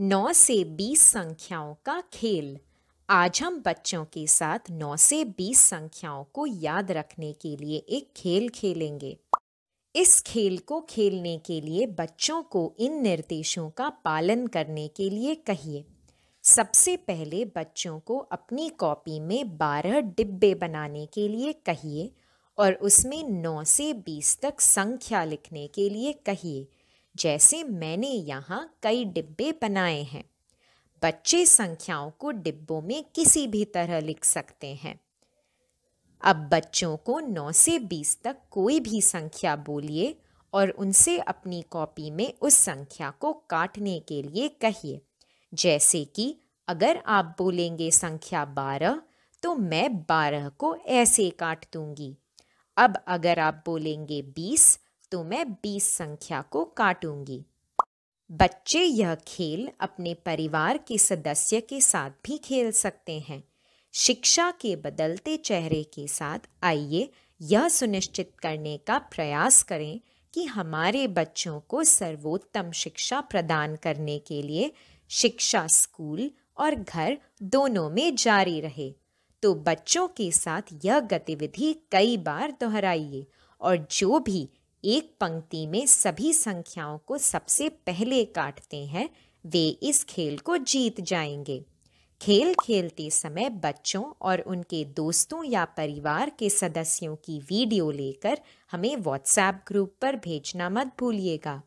नौ से बीस संख्याओं का खेल। आज हम बच्चों के साथ नौ से बीस संख्याओं को याद रखने के लिए एक खेल खेलेंगे। इस खेल को खेलने के लिए बच्चों को इन निर्देशों का पालन करने के लिए कहिए। सबसे पहले बच्चों को अपनी कॉपी में बारह डिब्बे बनाने के लिए कहिए और उसमें नौ से बीस तक संख्या लिखने के लिए कहिए। जैसे मैंने यहाँ कई डिब्बे बनाए हैं। बच्चे संख्याओं को डिब्बों में किसी भी तरह लिख सकते हैं। अब बच्चों को 9 से 20 तक कोई भी संख्या बोलिए और उनसे अपनी कॉपी में उस संख्या को काटने के लिए कहिए। जैसे कि, अगर आप बोलेंगे संख्या 12 तो मैं 12 को ऐसे काट दूँगी। अब अगर आप बोलेंगे 20 तो मैं बीस संख्या को काटूँगी। बच्चे यह खेल अपने परिवार के सदस्य के साथ भी खेल सकते हैं। शिक्षा के बदलते चेहरे के साथ आइए यह सुनिश्चित करने का प्रयास करें कि हमारे बच्चों को सर्वोत्तम शिक्षा प्रदान करने के लिए शिक्षा स्कूल और घर दोनों में जारी रहे। तो बच्चों के साथ यह गतिविधि कई बार दोहराइए और जो भी एक पंक्ति में सभी संख्याओं को सबसे पहले काटते हैं, वे इस खेल को जीत जाएँगे। खेल खेलते समय बच्चों और उनके दोस्तों या परिवार के सदस्यों की वीडियो लेकर हमें व्हाट्सएप ग्रुप पर भेजना मत भूलिएगा।